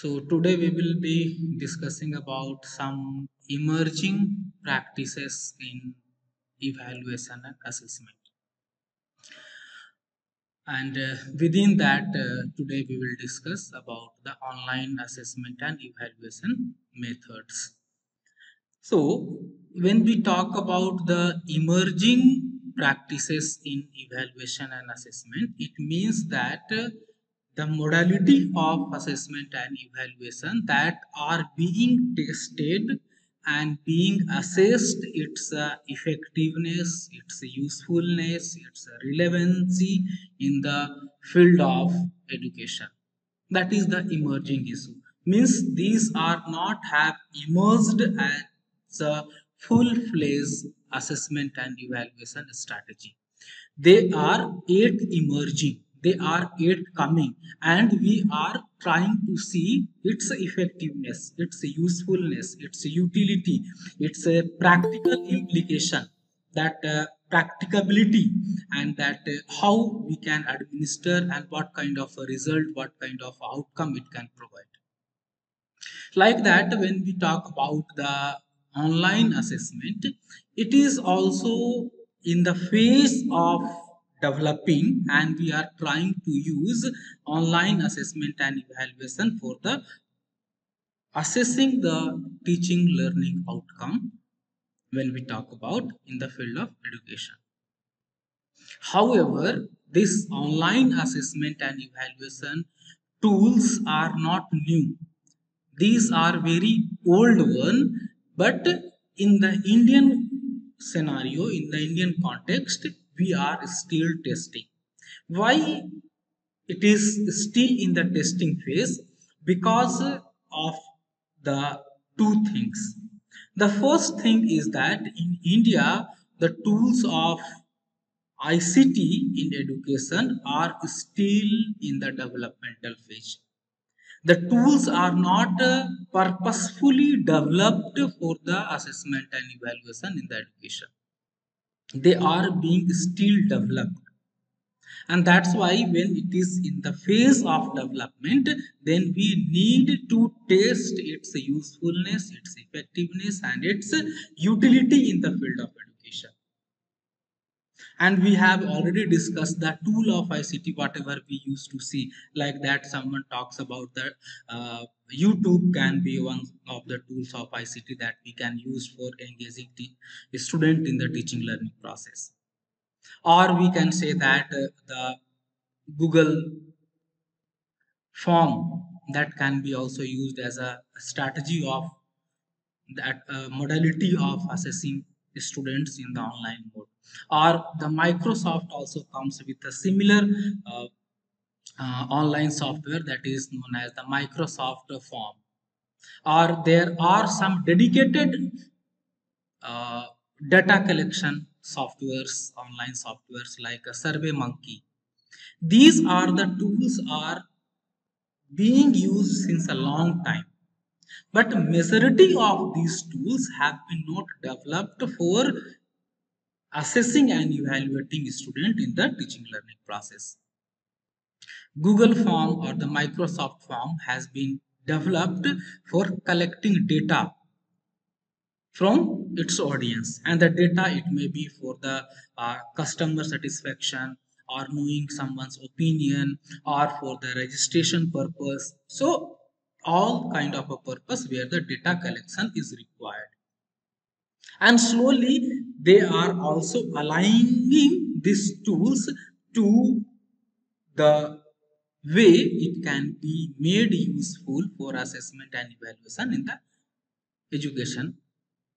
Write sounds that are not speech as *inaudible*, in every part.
So today we will be discussing about some emerging practices in evaluation and assessment. And uh, within that, uh, today we will discuss about the online assessment and evaluation methods. So when we talk about the emerging practices in evaluation and assessment, it means that uh, the modality of assessment and evaluation that are being tested and being assessed. Its uh, effectiveness its usefulness its relevancy in the field of education. That is the emerging issue. Means these are not have emerged as a full-fledged assessment and evaluation strategy. They are yet emerging they are yet coming. And we are trying to see its effectiveness its usefulness its utility its a practical implication that uh, practicability and that uh, how we can administer and what kind of a result what kind of outcome it can provide. Like that when we talk about the online assessment it is also in the phase of developing and we are trying to use online assessment and evaluation for the assessing the teaching learning outcome when we talk about in the field of education. However, this online assessment and evaluation tools are not new. These are very old one, but in the Indian scenario, in the Indian context, we are still testing. Why it is still in the testing phase? Because of the two things. The first thing is that in India, the tools of ICT in education are still in the developmental phase. The tools are not purposefully developed for the assessment and evaluation in the education they are being still developed. And that's why when it is in the phase of development then we need to test its usefulness its effectiveness and its utility in the field of education and we have already discussed the tool of ICT whatever we used to see like that someone talks about the uh, YouTube can be one of the tools of ICT that we can use for engaging the student in the teaching learning process. Or we can say that uh, the Google form that can be also used as a strategy of that uh, modality of assessing students in the online mode or the microsoft also comes with a similar uh, uh, online software that is known as the Microsoft form. Or there are some dedicated uh, data collection softwares online softwares like a survey monkey these are the tools are being used since a long time. But majority of these tools have been not developed for assessing and evaluating student in the teaching learning process. Google Form or the Microsoft Form has been developed for collecting data from its audience and the data it may be for the uh, customer satisfaction or knowing someone's opinion or for the registration purpose. So all kind of a purpose where the data collection is required and slowly they are also aligning these tools to the way it can be made useful for assessment and evaluation in the education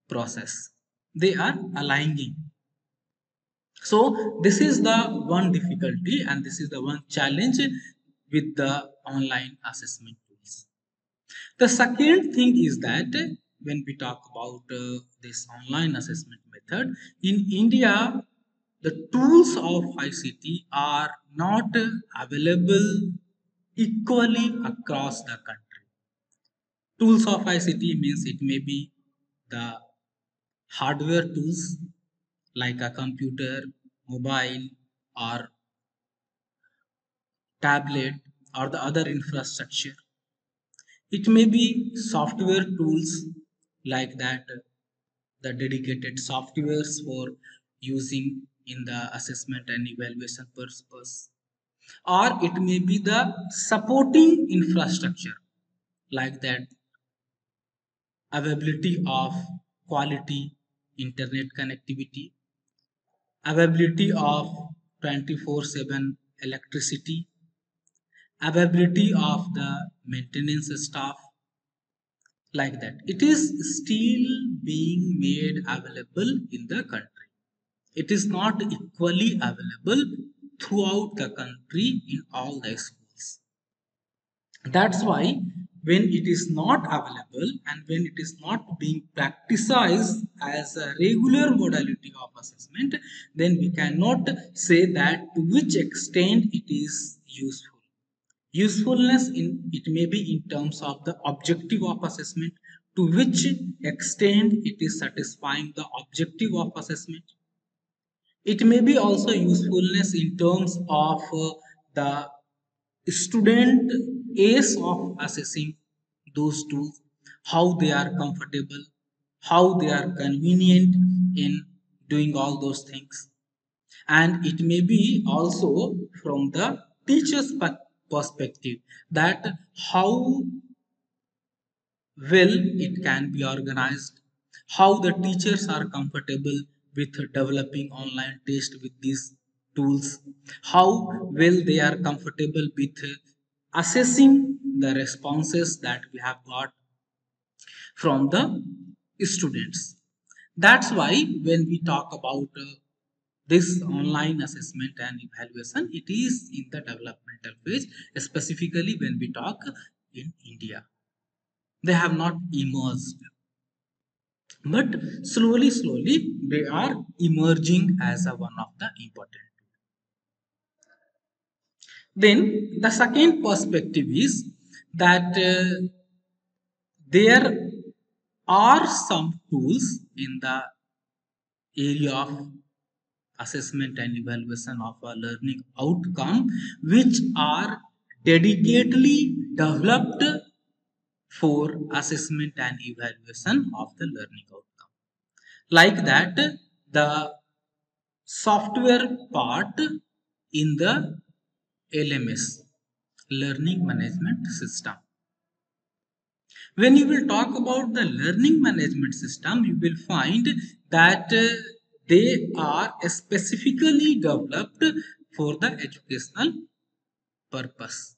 process. They are aligning. So this is the one difficulty and this is the one challenge with the online assessment tools. The second thing is that when we talk about uh, this online assessment method, in India, the tools of ICT are not available equally across the country. Tools of ICT means it may be the hardware tools like a computer, mobile or tablet or the other infrastructure. It may be software tools like that, uh, the dedicated softwares for using in the assessment and evaluation purpose. Or it may be the supporting infrastructure like that availability of quality internet connectivity, availability of 24-7 electricity, availability of the maintenance staff, like that. It is still being made available in the country. It is not equally available throughout the country in all the schools. That's why when it is not available and when it is not being practiced as a regular modality of assessment, then we cannot say that to which extent it is useful. Usefulness in it may be in terms of the objective of assessment, to which extent it is satisfying the objective of assessment. It may be also usefulness in terms of uh, the student ace of assessing those tools, how they are comfortable, how they are convenient in doing all those things. And it may be also from the teacher's perspective that how well it can be organized, how the teachers are comfortable with developing online test with these tools, how well they are comfortable with assessing the responses that we have got from the students. That's why when we talk about uh, this online assessment and evaluation, it is in the developmental phase, specifically when we talk in India. They have not emerged. But slowly, slowly, they are emerging as a one of the important then the second perspective is that uh, there are some tools in the area of assessment and evaluation of a learning outcome which are dedicatedly developed for assessment and evaluation of the learning outcome. Like that, the software part in the LMS, Learning Management System. When you will talk about the learning management system, you will find that uh, they are specifically developed for the educational purpose.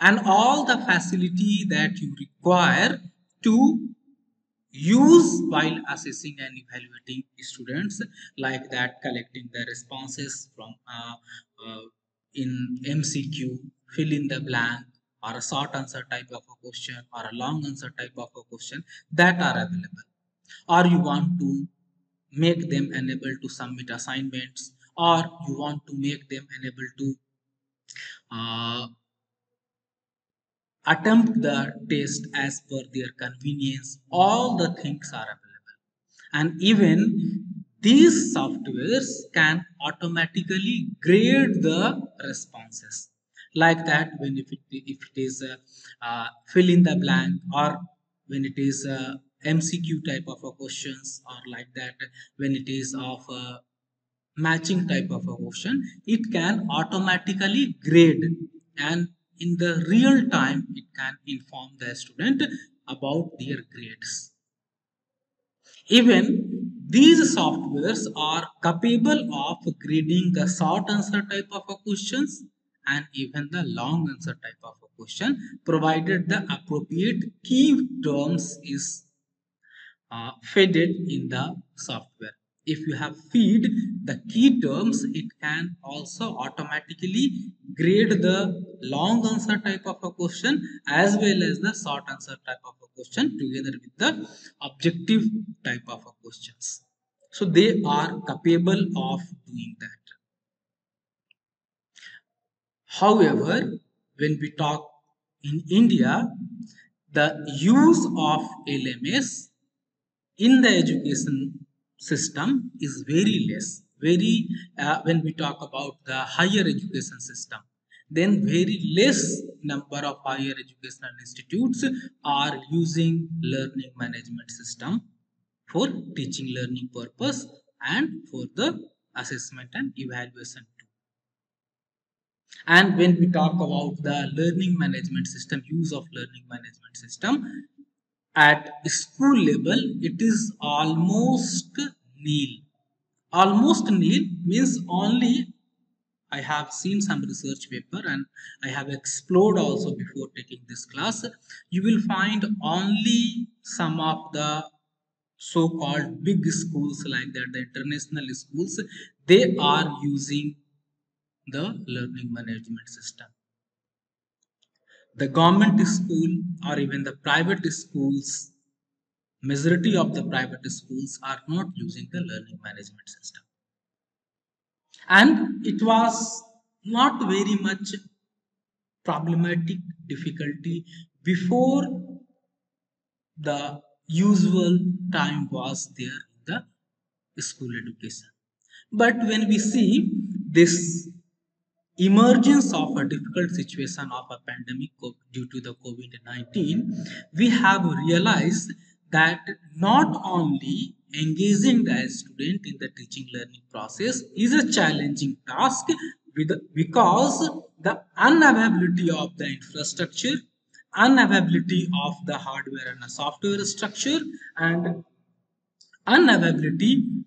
And all the facility that you require to use while assessing and evaluating students like that collecting the responses from uh, uh, in MCQ, fill in the blank or a short answer type of a question or a long answer type of a question that are available. Or you want to make them enable to submit assignments or you want to make them enable to uh, attempt the test as per their convenience. All the things are available. And even these softwares can automatically grade the responses like that when if it, if it is a, uh, fill in the blank or when it is a MCQ type of a questions or like that. When it is of a matching type of a question it can automatically grade and in the real time it can inform the student about their grades. Even these softwares are capable of grading the short answer type of a questions and even the long answer type of a question provided the appropriate key terms is uh, fed in the software. If you have feed the key terms, it can also automatically grade the long answer type of a question as well as the short answer type of a question together with the objective type of questions. So they are capable of doing that. However, when we talk in India, the use of LMS in the education system is very less. Very uh, when we talk about the higher education system, then very less number of higher educational institutes are using learning management system for teaching learning purpose and for the assessment and evaluation too. And when we talk about the learning management system, use of learning management system, at school level, it is almost nil. Almost nil means only I have seen some research paper and I have explored also before taking this class. You will find only some of the so-called big schools like that, the international schools, they are using the learning management system. The government school or even the private schools, majority of the private schools are not using the learning management system. And it was not very much problematic difficulty before the usual time was there in the school education. But when we see this emergence of a difficult situation of a pandemic due to the COVID-19, we have realized that not only engaging the student in the teaching learning process is a challenging task with, because the unavailability of the infrastructure, unavailability of the hardware and the software structure and unavailability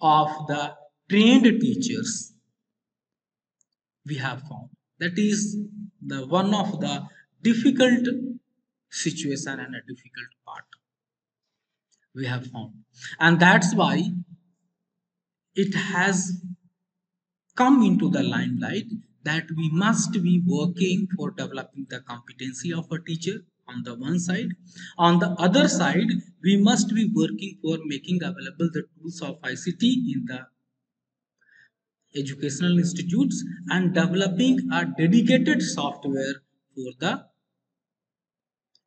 of the trained teachers we have found. That is the one of the difficult situation and a difficult part we have found. And that's why it has come into the limelight that we must be working for developing the competency of a teacher on the one side. On the other side we must be working for making available the tools of ict in the educational institutes and developing a dedicated software for the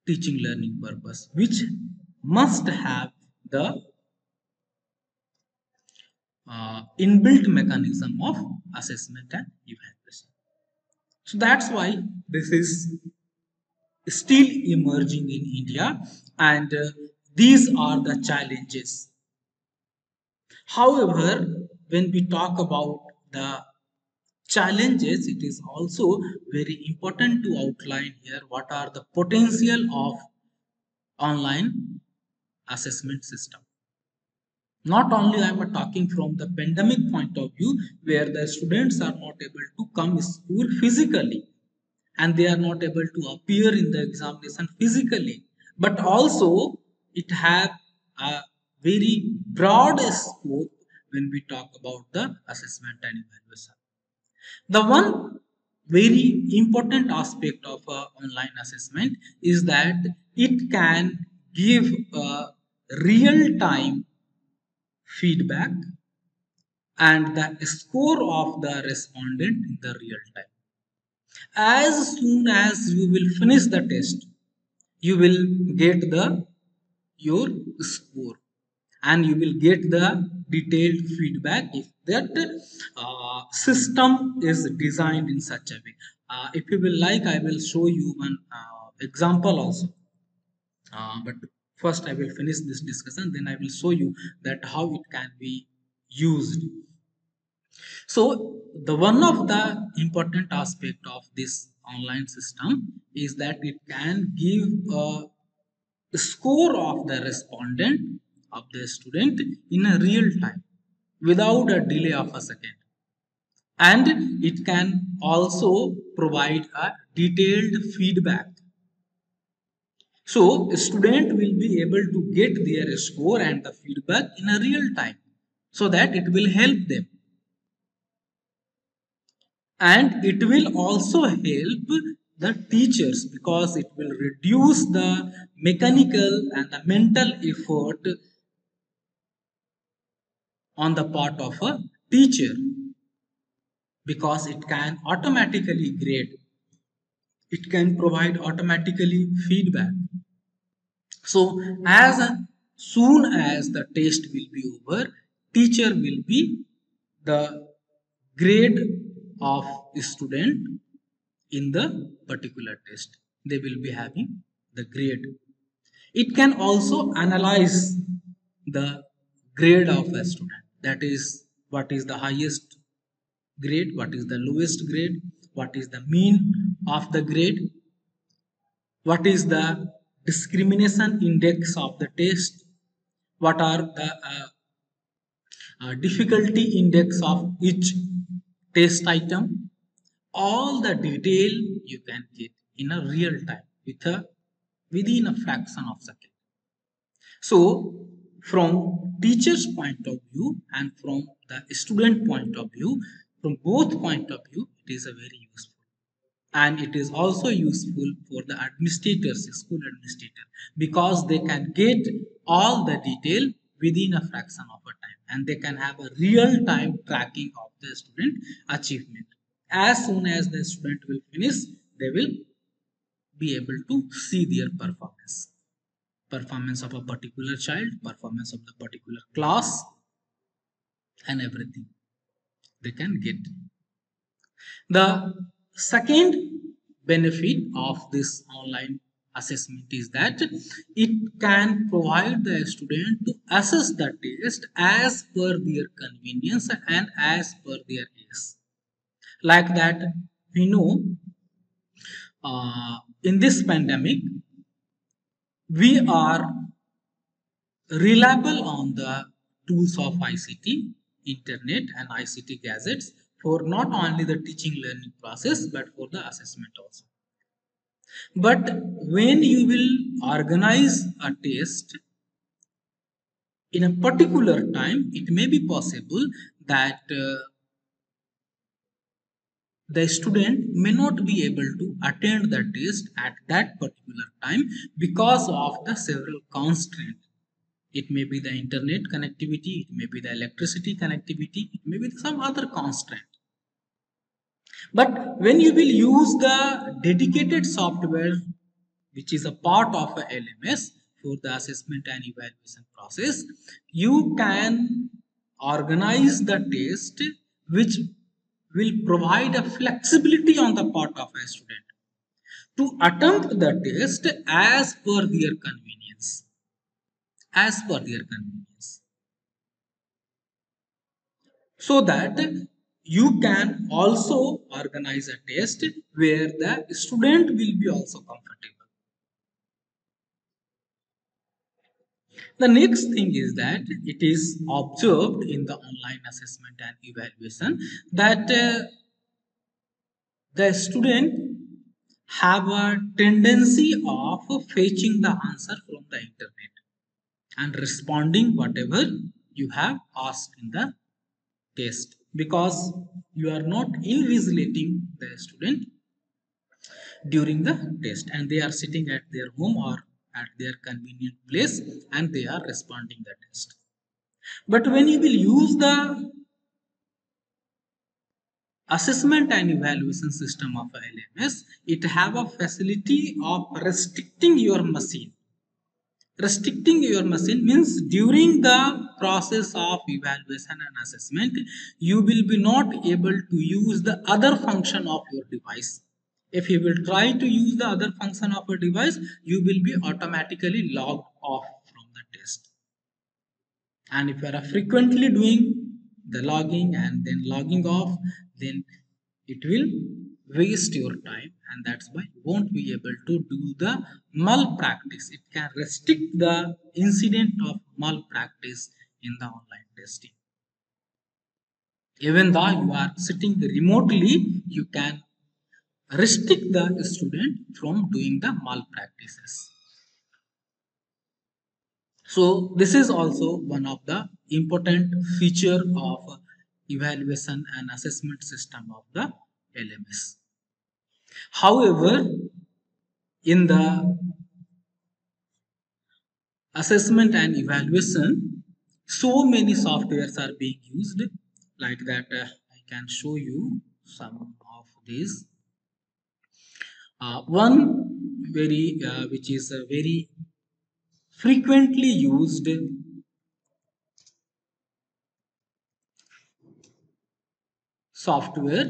teaching learning purpose which must have the uh, inbuilt mechanism of assessment and evaluation. So that's why this is still emerging in India and uh, these are the challenges. However, when we talk about the challenges, it is also very important to outline here what are the potential of online assessment system. Not only I am talking from the pandemic point of view where the students are not able to come school physically and they are not able to appear in the examination physically but also it have a very broad scope when we talk about the assessment and evaluation. The one very important aspect of uh, online assessment is that it can give real-time feedback and the score of the respondent in the real time. As soon as you will finish the test, you will get the your score and you will get the detailed feedback if that uh, system is designed in such a way. Uh, if you will like, I will show you an uh, example also. Uh, but first I will finish this discussion, then I will show you that how it can be used. So the one of the important aspect of this online system is that it can give a score of the respondent of the student in a real time without a delay of a second. And it can also provide a detailed feedback. So student will be able to get their score and the feedback in a real time so that it will help them. And it will also help the teachers because it will reduce the mechanical and the mental effort on the part of a teacher because it can automatically grade. It can provide automatically feedback. So as soon as the test will be over teacher will be the grade of student in the particular test. They will be having the grade. It can also analyze the grade of a student that is what is the highest grade what is the lowest grade what is the mean of the grade what is the discrimination index of the test what are the uh, uh, difficulty index of each test item. All the detail you can get in a real time with a within a fraction of second. So from teacher's point of view and from the student point of view from both point of view it is a very useful. And it is also useful for the administrators school administrator because they can get all the detail within a fraction of a time and they can have a real time tracking of the student achievement. As soon as the student will finish they will be able to see their performance performance of a particular child performance of the particular class and everything they can get. The second benefit of this online assessment is that it can provide the student to assess the test as per their convenience and as per their age like that we know uh, in this pandemic we are reliable on the tools of ICT, internet and ICT gadgets for not only the teaching learning process but for the assessment also. But when you will organize a test in a particular time, it may be possible that uh, the student may not be able to attend the test at that particular time because of the several constraints. It may be the internet connectivity, it may be the electricity connectivity, it may be some other constraint. But when you will use the dedicated software which is a part of a LMS for the assessment and evaluation process, you can organize the test which will provide a flexibility on the part of a student to attempt the test as per their convenience. As per their convenience. So that you can also organize a test where the student will be also comfortable. The next thing is that it is observed in the online assessment and evaluation that uh, the student have a tendency of fetching the answer from the internet and responding whatever you have asked in the test because you are not invigilating the student during the test and they are sitting at their home or at their convenient place and they are responding the test. But when you will use the assessment and evaluation system of LMS, it have a facility of restricting your machine. Restricting your machine means during the process of evaluation and assessment, you will be not able to use the other function of your device if you will try to use the other function of a device, you will be automatically logged off from the test. And if you are frequently doing the logging and then logging off, then it will waste your time and that's why you won't be able to do the malpractice. It can restrict the incident of malpractice in the online testing. Even though you are sitting remotely, you can restrict the student from doing the malpractices. So this is also one of the important feature of evaluation and assessment system of the LMS. However, in the assessment and evaluation, so many softwares are being used like that uh, I can show you some of these uh, one very uh, which is a very frequently used software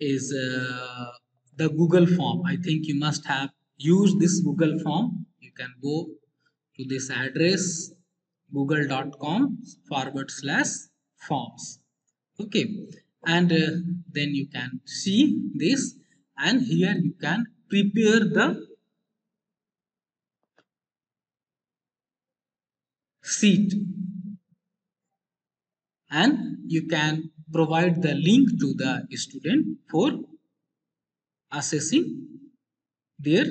is uh, the Google form. I think you must have used this Google form. You can go to this address google.com forward slash forms. Okay, and uh, then you can see this, and here you can prepare the seat. And you can provide the link to the student for assessing their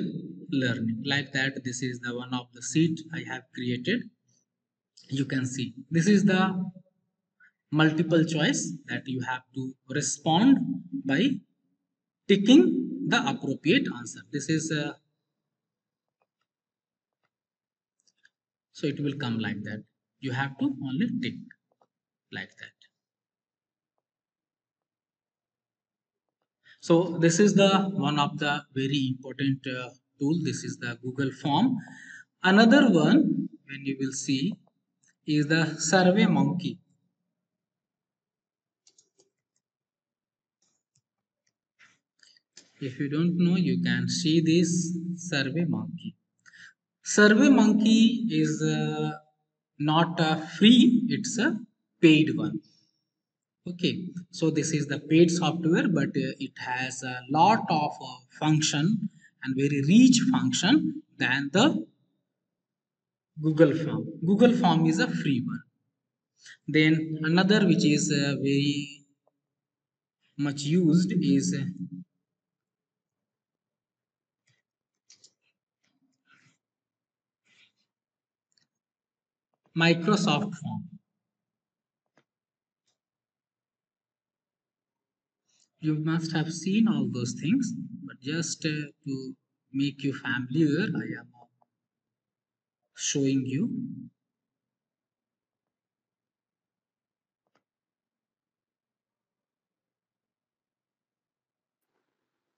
learning. Like that this is the one of the seat i have created. You can see. This is the multiple choice that you have to respond by ticking the appropriate answer. This is uh, so it will come like that. You have to only tick like that. So this is the one of the very important uh, tool. This is the google form. Another one when you will see is the survey monkey if you don't know you can see this survey monkey. Survey monkey is uh, not a free it's a paid one. Okay so this is the paid software but uh, it has a lot of uh, function and very rich function than the google form. Google form is a free one. Then another which is uh, very much used is uh, microsoft form. You must have seen all those things but just uh, to make you familiar i am showing you.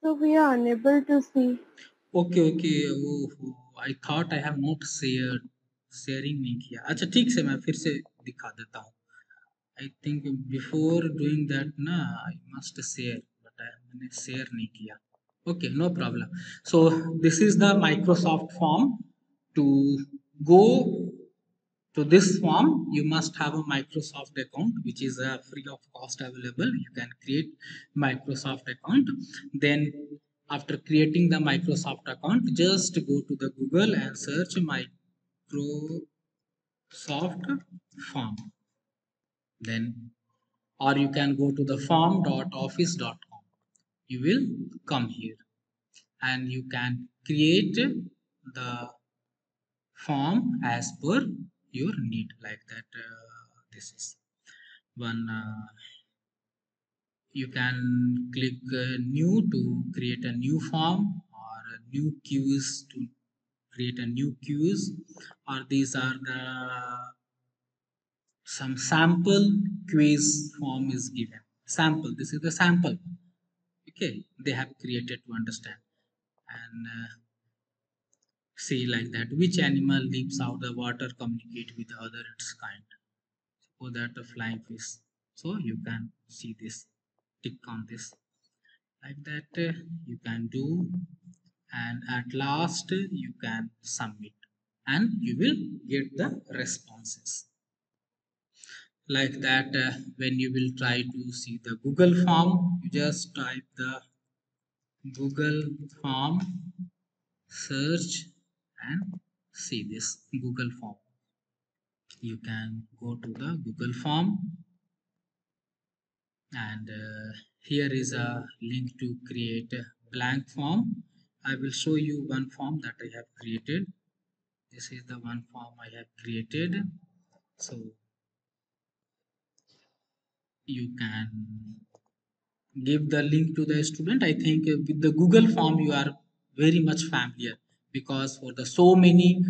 So we are unable to see. okay okay. Oh, oh, i thought i have not shared sharing नहीं किया अच्छा ठीक से मैं फिर से दिखा देता हूँ I think before doing that ना आई मस्ट शेयर बट मैंने शेयर नहीं किया okay no problem so this is the microsoft form to go to this form you must have a microsoft account which is uh, free of cost available you can create microsoft account then after creating the microsoft account just go to the google and search microsoft form then or you can go to the form.office.com you will come here. And you can create the form as per your need like that uh, this is. One uh, you can click uh, new to create a new form or new queues to create a new queues or these are the some sample quiz form is given. Sample this is the sample. Okay they have created to understand. And uh, see like that which animal leaps out the water communicate with other its kind. Suppose that the flying fish. So you can see this tick on this. Like that uh, you can do and at last you can submit and you will get the responses. Like that uh, when you will try to see the google form you just type the google form search and see this google form. You can go to the google form and uh, here is a link to create a blank form i will show you one form that i have created. This is the one form i have created. So you can give the link to the student. I think with the google form you are very much familiar because for the so many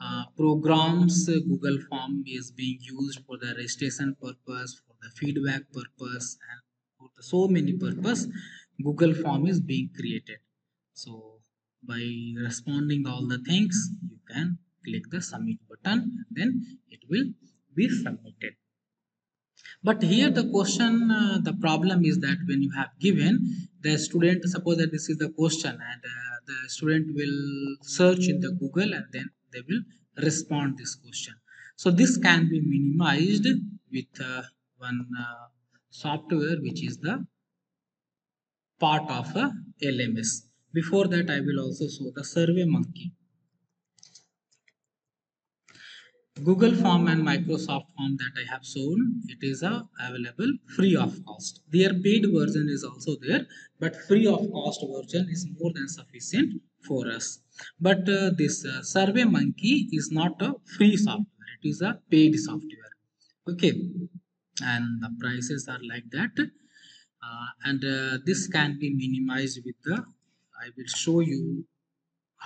uh, programs google form is being used for the registration purpose for the feedback purpose and for the so many purpose google form is being created. So by responding all the things you can click the submit button then it will be submitted. But here the question uh, the problem is that when you have given the student suppose that this is the question and uh, the student will search in the google and then they will respond this question. So this can be minimized with uh, one uh, software which is the part of a lms before that i will also show the survey monkey Google Form and Microsoft Form that I have shown, it is uh, available free of cost. Their paid version is also there, but free of cost version is more than sufficient for us. But uh, this uh, Survey Monkey is not a free software, it is a paid software. Okay, and the prices are like that. Uh, and uh, this can be minimized with the, I will show you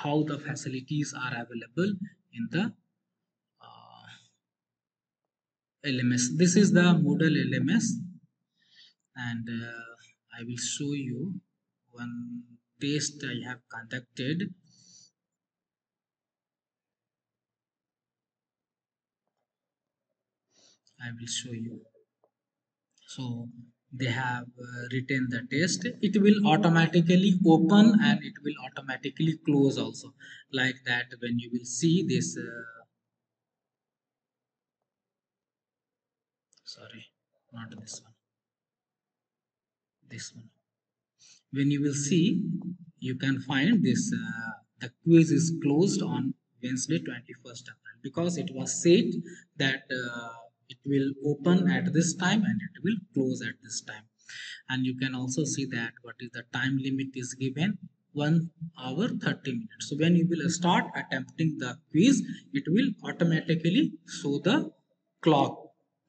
how the facilities are available in the LMS. This is the Moodle LMS and uh, I will show you one test I have conducted. I will show you. So they have uh, written the test. It will automatically open and it will automatically close also like that when you will see this uh, sorry not this one this one when you will see you can find this uh, the quiz is closed on Wednesday 21st April because it was said that uh, it will open at this time and it will close at this time. And you can also see that what is the time limit is given? 1 hour 30 minutes. So when you will start attempting the quiz it will automatically show the clock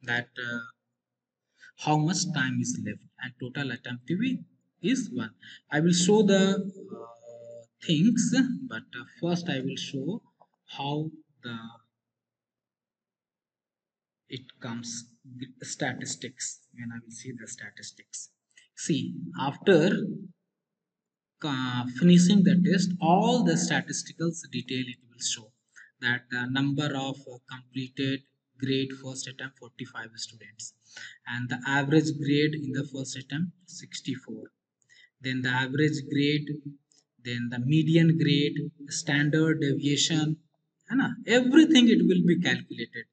that uh, how much time is left. And total attempt TV is 1. I will show the uh, things but uh, first I will show how the it comes statistics when I will see the statistics. See after uh, finishing the test all the statistical detail it will show that the number of uh, completed grade first attempt 45 students and the average grade in the first attempt 64 then the average grade then the median grade standard deviation and everything it will be calculated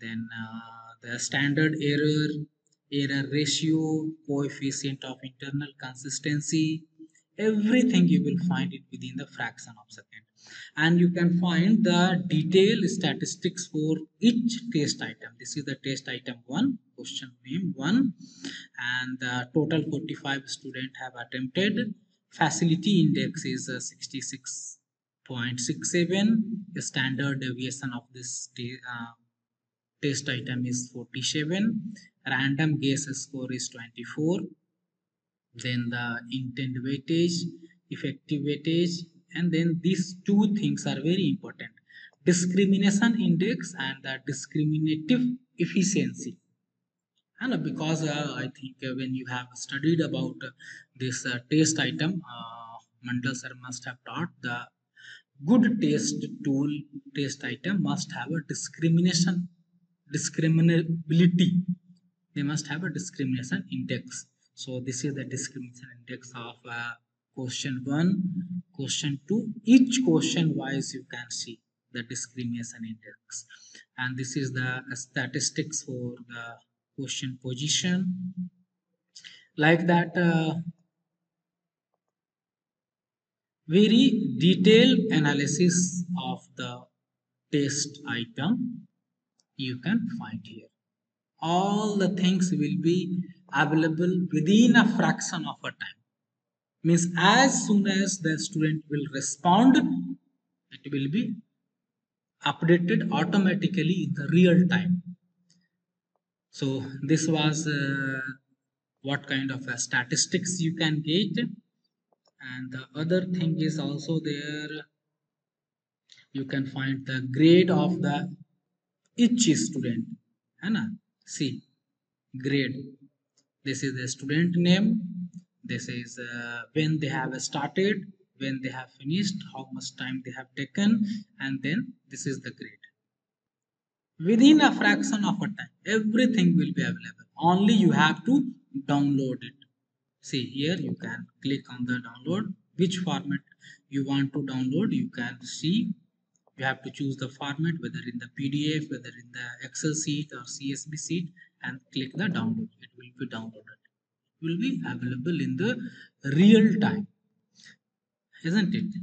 then uh, the standard error error ratio coefficient of internal consistency everything you will find it within the fraction of second. And you can find the detailed statistics for each test item. This is the test item 1 question name 1 and the total 45 students have attempted. Facility index is uh, 66.67 the standard deviation of this uh, test item is 47 random guess score is 24 then the intent weightage effective weightage and then these two things are very important. Discrimination index and the discriminative efficiency. And because uh, i think uh, when you have studied about uh, this test item uh, mandal sir must have taught the good test tool test item must have a discrimination discriminability they must have a discrimination index so this is the discrimination index of uh, question 1, question 2. Each question wise you can see the discrimination index. And this is the uh, statistics for the question position. Like that, uh, very detailed analysis of the test item you can find here. All the things will be available within a fraction of a time. Means as soon as the student will respond it will be updated automatically in the real time. So this was uh, what kind of uh, statistics you can get. And the other thing is also there you can find the grade of the each student Anna, see grade. This is the student name. This is uh, when they have started when they have finished how much time they have taken and then this is the grade. Within a fraction of a time everything will be available. Only you have to download it. See here you can click on the download. Which format you want to download you can see you have to choose the format whether in the pdf whether in the excel sheet or csv sheet and click the download. It will be downloaded. It will be available in the real time isn't it?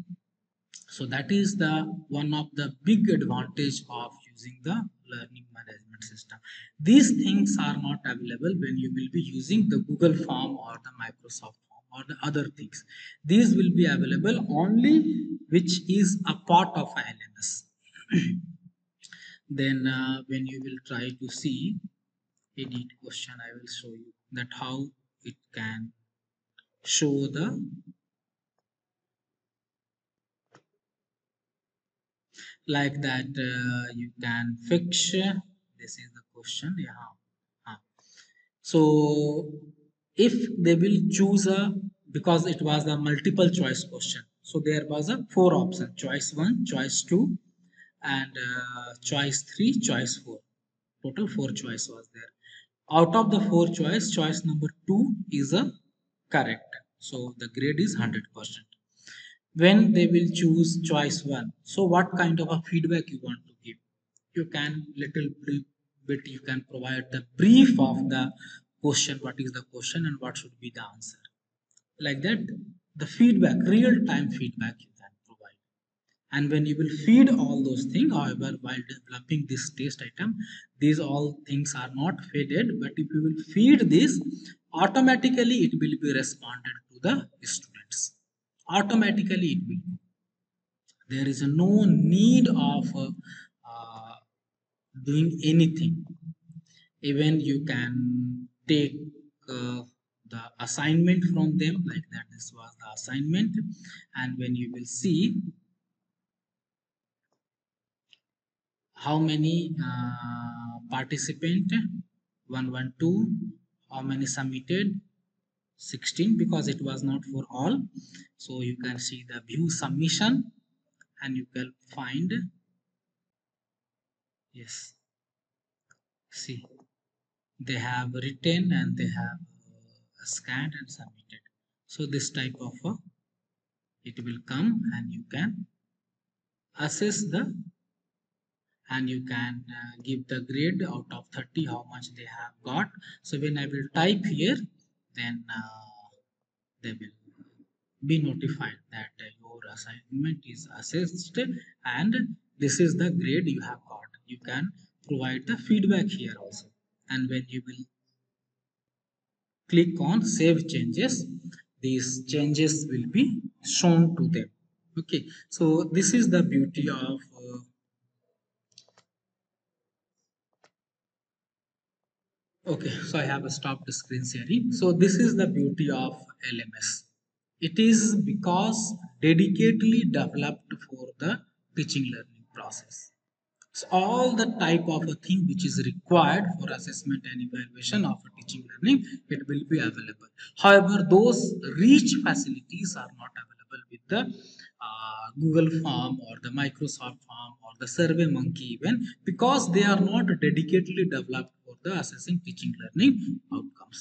So that is the one of the big advantage of using the learning management system. These things are not available when you will be using the google form or the microsoft or the other things these will be available only which is a part of lms *clears throat* then uh, when you will try to see any question i will show you that how it can show the like that uh, you can fix this is the question yeah uh. so if they will choose a because it was a multiple choice question. So there was a four option choice one choice two and uh, choice three choice four. Total four choice was there. Out of the four choice choice number two is a correct. So the grade is 100 percent. When they will choose choice one so what kind of a feedback you want to give? You can little bit you can provide the brief of the question what is the question and what should be the answer. Like that the feedback real time feedback you can provide. And when you will feed all those things however while developing this test item these all things are not fed but if you will feed this automatically it will be responded to the students. Automatically it will there is no need of uh, uh, doing anything. Even you can take uh, the assignment from them like that this was the assignment. And when you will see how many uh, participant 112 how many submitted? 16 because it was not for all. So you can see the view submission and you can find yes see they have written and they have uh, scanned and submitted. So this type of uh, it will come and you can assess the and you can uh, give the grade out of 30 how much they have got. So when i will type here then uh, they will be notified that uh, your assignment is assessed and this is the grade you have got. You can provide the feedback here also and when you will click on save changes these changes will be shown to them. Okay so this is the beauty of uh, okay so i have stopped the screen sharing. So this is the beauty of lms it is because dedicatedly developed for the teaching learning process so all the type of a thing which is required for assessment and evaluation of a teaching learning it will be available. However those rich facilities are not available with the uh, google form or the microsoft form or the survey monkey even because they are not dedicatedly developed for the assessing teaching learning outcome